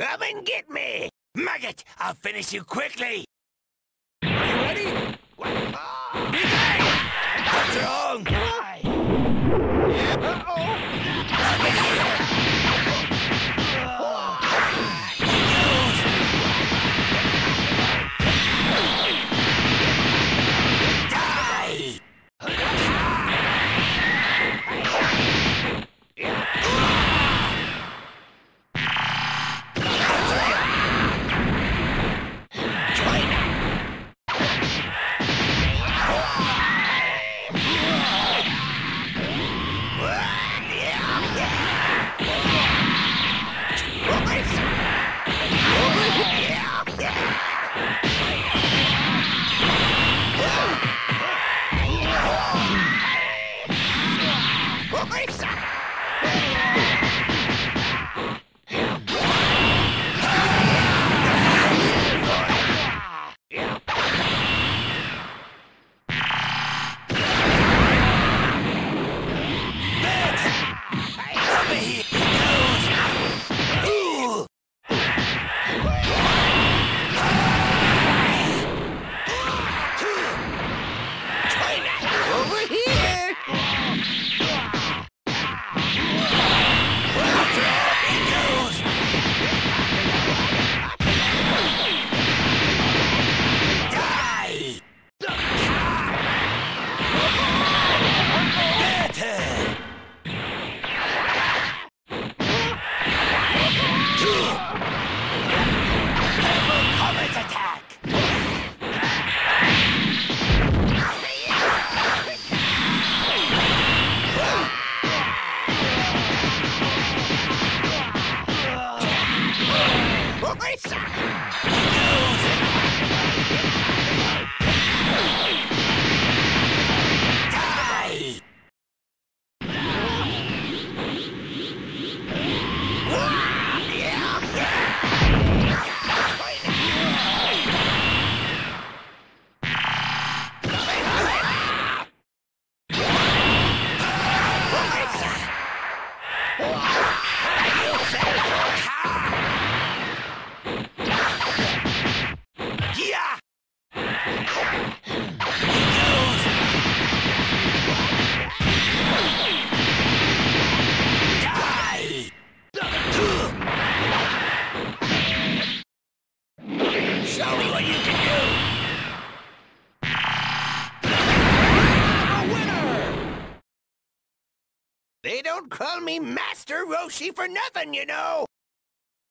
Come and get me! Maggot, I'll finish you quickly! Are you ready? What's wrong? Uh-oh! おいしょ Die! They don't call me Master Roshi for nothing, you know!